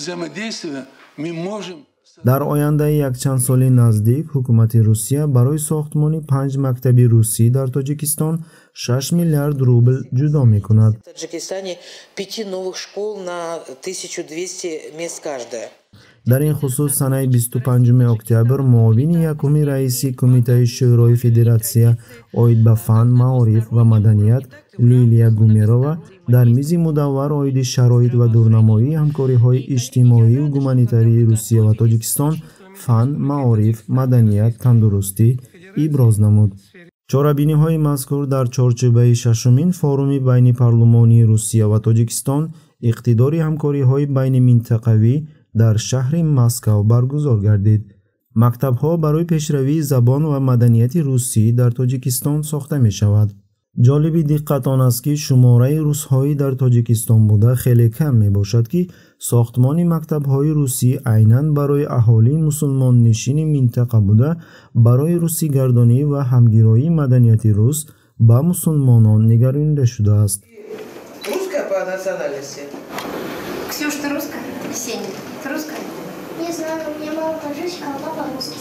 взаимодействия мы можем дар ояндаи якчанд соли наздик ҳукумати русия барои сохтмони панҷ мактаби русӣ дар тоҷикистон 6 миллиард рубл ҷудо мекунад. Таҷикистоне пяти новых школ на 1200 мест каждая дар ин хусус санаи 25 октябр муовини якуми раиси кумитаи шӯрои федератсия оид ба фан маориф ва маданият лилия гумерова дар мизи мудаввар оиди шароит ва дурнамоии ҳамкориҳои иҷтимоию гуманитарии русия ва тоҷикистон фан маориф маданият тандурустӣ иброз намуд. Чорабиниҳои мазкур дар чорчӯбаи шашумин форуми байни парлумонии русия ва тоҷикистон иқтидори ҳамкориҳои در شهر مسکو برگزار گردید. مکتب ها برای پیشروی زبان و مدنیت روسی در تاجیکستان ساخته می شود جالبی دقت آن است که شماره روسهایی در تاجیکستان بوده خیلی کم می باشد که ساختمان مکتب های روسی عینا برای اهالی مسلمان نشین منطقه بوده برای روسی گردانی و همگیرایی مدنیت روس به مسلمانان نگرانده شده است. какая по национальности? Ксюша ты русская? Ксения, ты русская? Не знаю, у меня мама таджичка, а папа русский.